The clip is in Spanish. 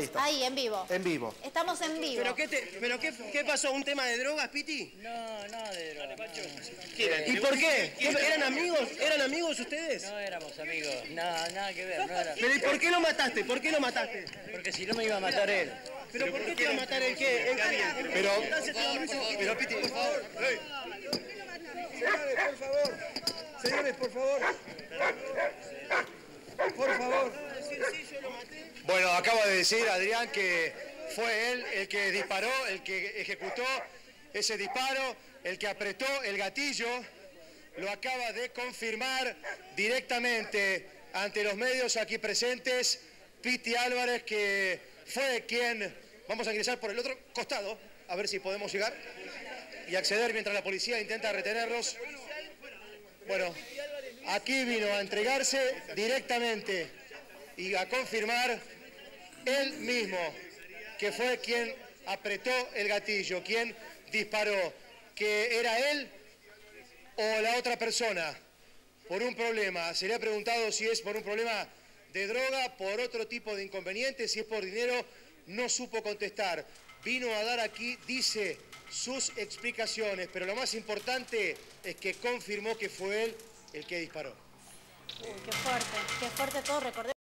Ahí está. ahí, en vivo. En vivo. Estamos en vivo. ¿Pero, qué, te- pero qué, qué pasó? ¿Un tema de drogas, Piti? No, no de droga. ¿Y por qué? ¿Qué- ¿Eran amigos? ¿Eran amigos ustedes? No éramos amigos. Nada, nada que ver. No era. ¿Pero y por qué lo mataste? ¿Por qué lo mataste? Porque si no me iba a matar él. ¿Pero por qué te iba a matar el qué? ¿En qué? Pero, pero Piti, por favor. Señores, por favor. Señores, por favor. Por favor. Bueno, acaba de decir Adrián que fue él el que disparó, el que ejecutó ese disparo, el que apretó el gatillo. Lo acaba de confirmar directamente ante los medios aquí presentes Piti Álvarez, que fue quien, vamos a ingresar por el otro costado, a ver si podemos llegar y acceder mientras la policía intenta retenerlos. Bueno, aquí vino a entregarse directamente y a confirmar él mismo que fue quien apretó el gatillo, quien disparó, que era él o la otra persona por un problema. Se le ha preguntado si es por un problema de droga, por otro tipo de inconveniente, si es por dinero, no supo contestar. Vino a dar aquí, dice, sus explicaciones, pero lo más importante es que confirmó que fue él el que disparó. Uy, qué fuerte, qué fuerte todo. Recordemos